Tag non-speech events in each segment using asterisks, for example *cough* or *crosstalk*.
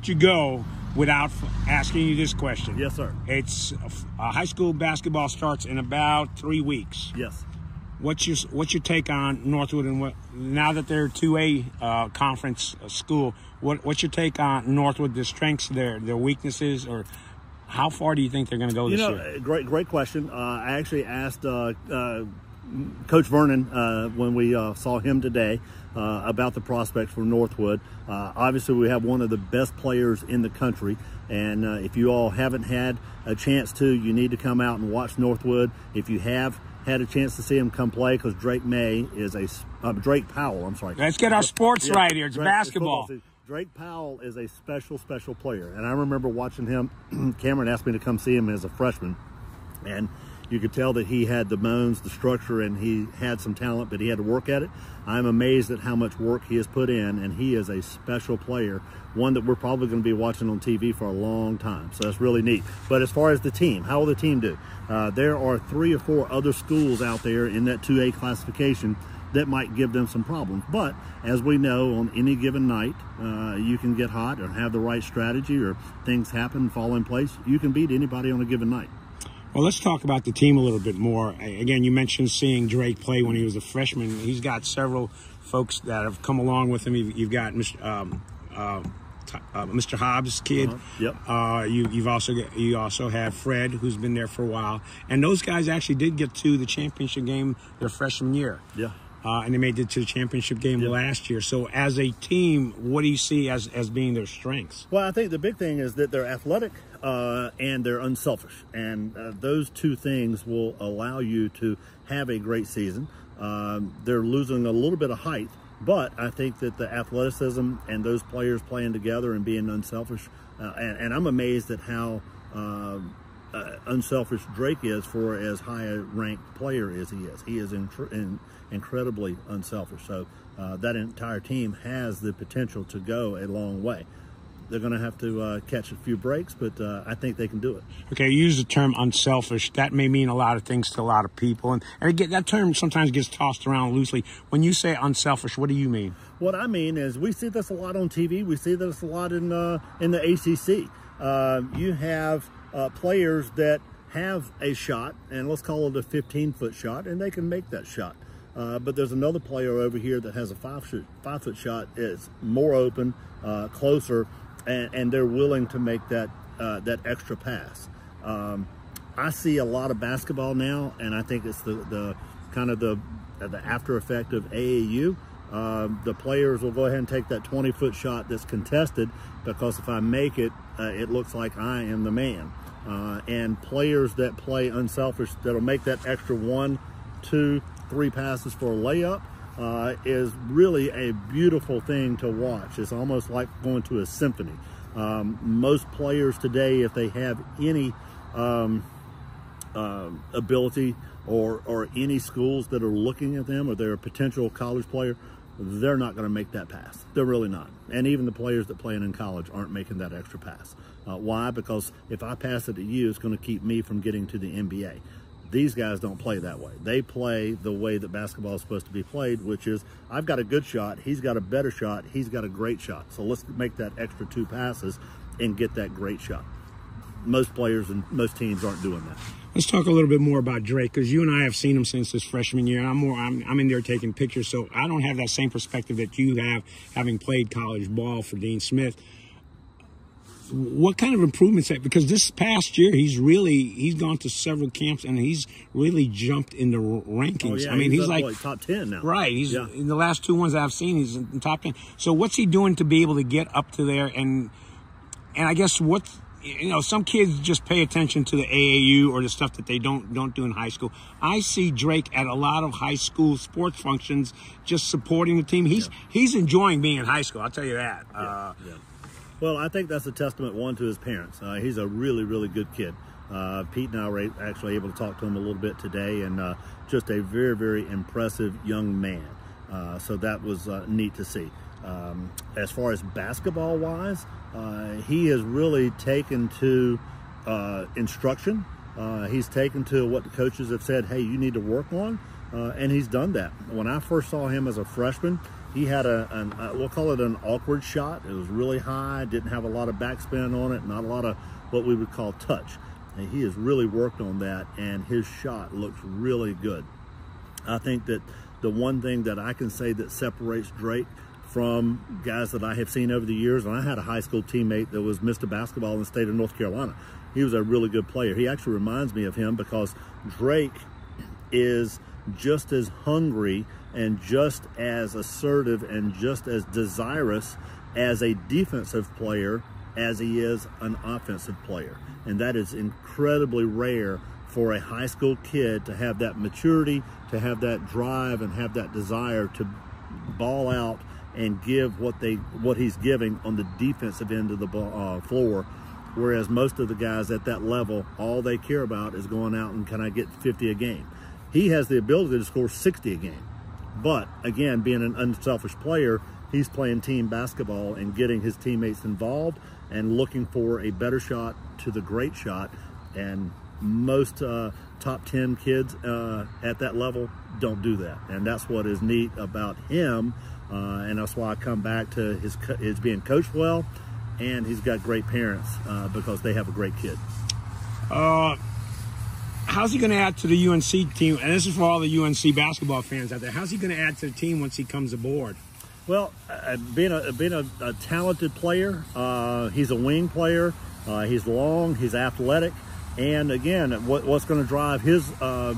let you go without asking you this question. Yes, sir. It's uh, high school basketball starts in about three weeks. Yes. What's your What's your take on Northwood and what now that they're two A uh, conference uh, school? What What's your take on Northwood? Their strengths, their their weaknesses, or how far do you think they're going to go you this know, year? Great, great question. Uh, I actually asked uh, uh, Coach Vernon uh, when we uh, saw him today uh, about the prospects for Northwood. obviously, we have one of the best players in the country, and if you all haven't had a chance to, you need to come out and watch Northwood. If you have had a chance to see him come play because Drake Maye is a uh, Drake Powell. I'm sorry. Let's get our sports yeah, right here. It's Drake, basketball. It's Drake Powell is a special, special player, and I remember watching him. *clears throat* Cameron asked me to come see him as a freshman, and you could tell that he had the bones, the structure, and he had some talent, but he had to work at it. I'm amazed at how much work he has put in, and he is a special player, one that we're probably going to be watching on TV for a long time. So that's really neat. But as far as the team, how will the team do? Uh, there are three or four other schools out there in that 2A classification that might give them some problems. But as we know, on any given night, uh, you can get hot or have the right strategy or things happen, fall in place. You can beat anybody on a given night. Well, let's talk about the team a little bit more. Again, you mentioned seeing Drake play when he was a freshman. He's got several folks that have come along with him. You've, got Mr. Um, uh, uh, Mr. Hobbs' kid. Uh-huh. Yep. Uh, you, have also got, you also have Fred, who's been there for a while, and those guys actually did get to the championship game their freshman year. Yeah. Uh, and they made it to the championship game yep. last year. So, as a team, what do you see as, as being their strengths? Well, I think the big thing is that they're athletic uh, and they're unselfish. And uh, those two things will allow you to have a great season. Um, they're losing a little bit of height, but I think that the athleticism and those players playing together and being unselfish, uh, and, and, I'm amazed at how uh, uh, unselfish Drake is for as high a ranked player as he is. He is in, incredibly unselfish. So uh, that entire team has the potential to go a long way. They're going to have to uh, catch a few breaks, but uh, I think they can do it. Okay, you use the term unselfish. That may mean a lot of things to a lot of people, and, and again, that term sometimes gets tossed around loosely. When you say unselfish, what do you mean? What I mean is, we see this a lot on TV. We see this a lot in uh, in the ACC. Uh, you have uh, players that have a shot, and let's call it a 15 foot shot, and they can make that shot. Uh, but there's another player over here that has a five, shoot, five foot shot. It's more open, uh, closer, and, and they're willing to make that uh, that extra pass. Um, I see a lot of basketball now, and I think it's the the kind of the the after effect of AAU. Um, the players will go ahead and take that 20 foot shot that's contested because if I make it, uh, it looks like I am the man. Uh, and players that play unselfish, that'll make that extra one, two, three passes for a layup, uh, is really a beautiful thing to watch. It's almost like going to a symphony. Um, most players today, if they have any um, uh, ability or, or any schools that are looking at them or they're a potential college player, they're not going to make that pass. They're really not. And even the players that play in college aren't making that extra pass. Uh, why? Because if I pass it to you, it's going to keep me from getting to the NBA. These guys don't play that way. They play the way that basketball is supposed to be played, which is I've got a good shot, he's got a better shot, he's got a great shot. So let's make that extra two passes and get that great shot. Most players and most teams aren't doing that. Let's talk a little bit more about Drake because you and I have seen him since his freshman year. I'm more I'm, I'm in there taking pictures, so I don't have that same perspective that you have, having played college ball for Dean Smith what kind of improvements that because this past year he's really he's gone to several camps and he's really jumped in the rankings. Oh, yeah, I mean he's, he's like, like, top ten now. Right. He's yeah. in the last two ones I've seen he's in top ten. So what's he doing to be able to get up to there and and I guess what you know some kids just pay attention to the AAU or the stuff that they don't don't do in high school. I see Drake at a lot of high school sports functions just supporting the team. He's yeah. he's enjoying being in high school. I'll tell you that. Uh, well, I think that's a testament, one, to his parents. Uh, he's a really, really good kid. Uh, Pete and I were actually able to talk to him a little bit today, and uh, just a very, very impressive young man. Uh, so that was uh, neat to see. Um, as far as basketball wise, uh, he has really taken to instruction. he's taken to what the coaches have said, hey, you need to work on. Uh, and he's done that. When I first saw him as a freshman, he had a, an, a, we'll call it an awkward shot. It was really high, didn't have a lot of backspin on it, not a lot of what we would call touch. And he has really worked on that, and his shot looks really good. I think that the one thing that I can say that separates Drake from guys that I have seen over the years, and I had a high school teammate that was Mr. Basketball in the state of North Carolina. He was a really good player. He actually reminds me of him because Drake is just as hungry and just as assertive and just as desirous as a defensive player as he is an offensive player. And that is incredibly rare for a high school kid to have that maturity, to have that drive and have that desire to ball out and give what they what he's giving on the defensive end of the uh, floor whereas most of the guys at that level all they care about is going out and can I get 50 a game he has the ability to score 60 a game but again being an unselfish player he's playing team basketball and getting his teammates involved and looking for a better shot to the great shot and most uh, top 10 kids uh, at that level don't do that. And that's what is neat about him. Uh, and that's why I come back to his, his being coached well. And he's got great parents uh, because they have a great kid. Uh, how's he going to add to the UNC team? And this is for all the UNC basketball fans out there. How's he going to add to the team once he comes aboard? Well, uh, being a being a, a talented player, he's a wing player. he's long. He's athletic. And again, what, what's going to drive his uh,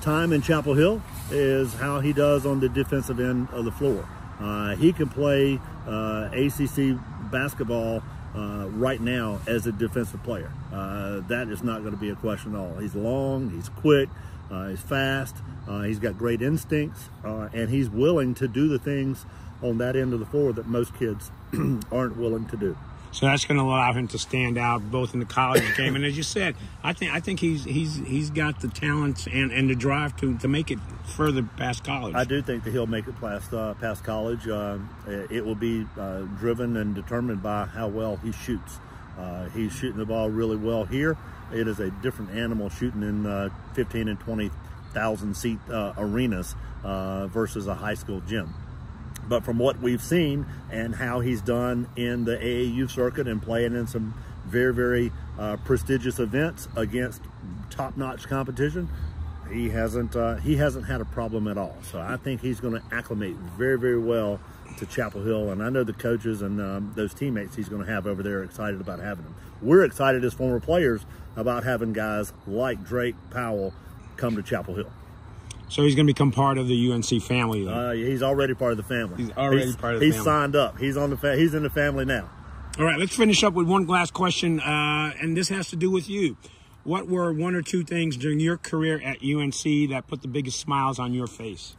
time in Chapel Hill is how he does on the defensive end of the floor. Uh, he can play uh, ACC basketball uh, right now as a defensive player. Uh, that is not going to be a question at all. He's long, he's quick, uh, he's fast, he's got great instincts, and he's willing to do the things on that end of the floor that most kids *clears throat* aren't willing to do. So that's going to allow him to stand out both in the college game and as you said, I think I think he's he's he's got the talents and, and the drive to, to make it further past college. I do think that he'll make it past uh, past college. Uh, it will be uh, driven and determined by how well he shoots. Uh, he's shooting the ball really well here. It is a different animal shooting in uh, 15 and 20 thousand seat uh, arenas versus a high school gym. But from what we've seen and how he's done in the AAU circuit and playing in some very, very uh, prestigious events against top-notch competition, he hasn't uh, he hasn't had a problem at all. So I think he's going to acclimate very, very well to Chapel Hill, and I know the coaches and um, those teammates he's going to have over there are excited about having him. We're excited as former players about having guys like Drake Powell come to Chapel Hill. So he's going to become part of the UNC family. Uh, he's already part of the family. He's already he's, part of the he's family. signed up. He's on the fa- he's in the family now. All right, let's finish up with one last question, uh, and this has to do with you. What were one or two things during your career at UNC that put the biggest smiles on your face?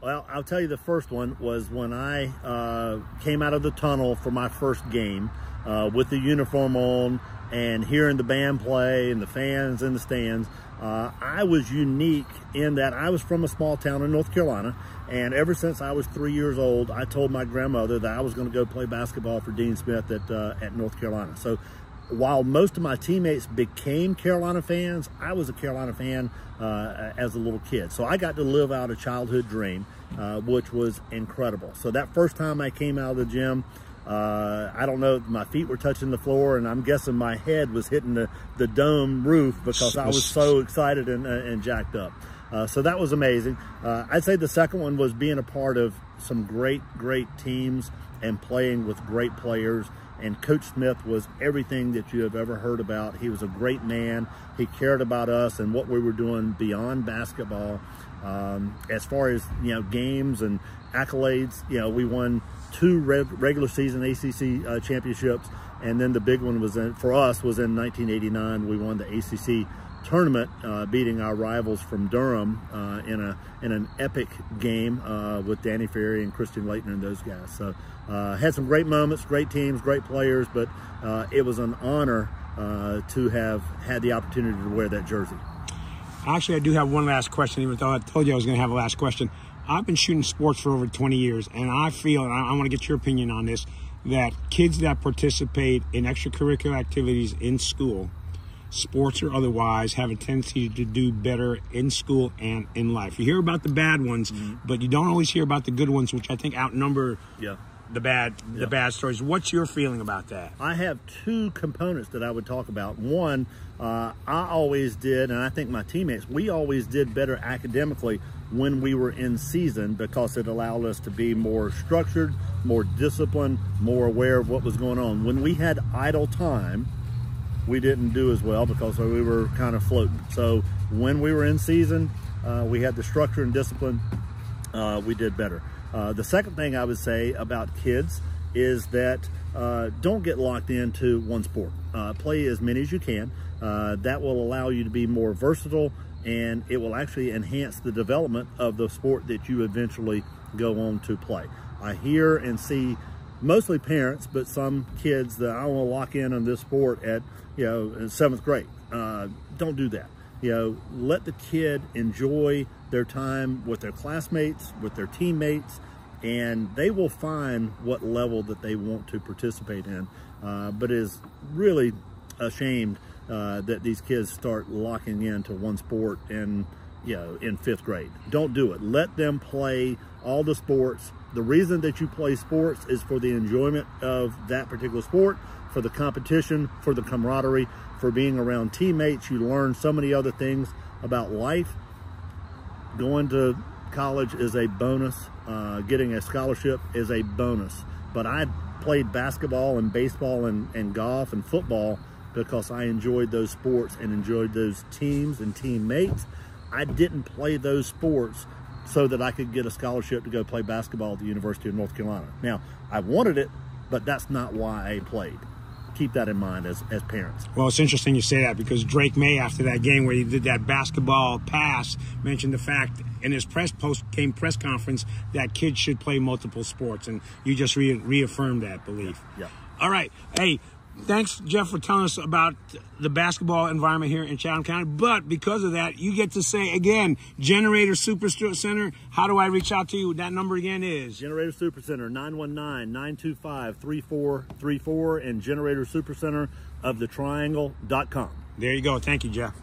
Well, I'll tell you the first one was when I uh, came out of the tunnel for my first game uh, with the uniform on and hearing the band play and the fans in the stands. Uh, I was unique in that I was from a small town in North Carolina, and ever since I was three years old, I told my grandmother that I was going to go play basketball for Dean Smith at uh, at North Carolina. So, while most of my teammates became Carolina fans, I was a Carolina fan uh, as a little kid. So I got to live out a childhood dream, uh, which was incredible. So that first time I came out of the gym. Uh, I don't know, my feet were touching the floor, and I'm guessing my head was hitting the, the dome roof because I was so excited and, uh, and jacked up. Uh, so that was amazing. Uh, I'd say the second one was being a part of some great, great teams and playing with great players. And Coach Smith was everything that you have ever heard about. He was a great man. He cared about us and what we were doing beyond basketball. Um, as far as you know, games and accolades, you know, we won two regular season ACC uh, championships, and then the big one was in, for us was in 1989. We won the ACC tournament, uh, beating our rivals from Durham uh, in a in an epic game uh, with Danny Ferry and Christian Laettner and those guys. So uh, had some great moments, great teams, great players, but uh, it was an honor to have had the opportunity to wear that jersey. Actually, I do have one last question, even though I told you I was going to have a last question. I've been shooting sports for over 20 years, and I feel, and I, I want to get your opinion on this, that kids that participate in extracurricular activities in school sports or otherwise, have a tendency to do better in school and in life. You hear about the bad ones, mm-hmm. but you don't always hear about the good ones, which I think outnumber yeah. the bad the yeah. bad stories. What's your feeling about that? I have two components that I would talk about. One, uh, I always did, and I think my teammates, we always did better academically when we were in season because it allowed us to be more structured, more disciplined, more aware of what was going on. When we had idle time, we didn't do as well because we were kind of floating. So when we were in season, uh, we had the structure and discipline, uh, we did better. Uh, the second thing I would say about kids is that uh, don't get locked into one sport. Uh, play as many as you can. Uh, that will allow you to be more versatile and it will actually enhance the development of the sport that you eventually go on to play. I hear and see mostly parents, but some kids that I want to lock in on this sport at, you know, seventh grade. Uh, don't do that. You know, let the kid enjoy their time with their classmates, with their teammates, and they will find what level that they want to participate in. Uh, but is really ashamed uh, that these kids start locking into one sport in, you know, in fifth grade. Don't do it. Let them play all the sports. The reason that you play sports is for the enjoyment of that particular sport, for the competition, for the camaraderie, for being around teammates. You learn so many other things about life. Going to college is a bonus. Uh, getting a scholarship is a bonus. But I played basketball and baseball and, and golf and football because I enjoyed those sports and enjoyed those teams and teammates. I didn't play those sports so that I could get a scholarship to go play basketball at the University of North Carolina. Now, I wanted it, but that's not why I played. Keep that in mind as, as parents. Well, it's interesting you say that because Drake Maye, after that game where he did that basketball pass, mentioned the fact in his press post game press conference that kids should play multiple sports, and you just re- reaffirmed that belief. Yeah. yeah. All right. Hey, thanks, Jeff, for telling us about the basketball environment here in Chatham County. But because of that, you get to say again, Generator Super Center. How do I reach out to you? That number again is Generator Super Center 919-925-3434 and Generator Super Center of the Triangle.com. There you go. Thank you, Jeff.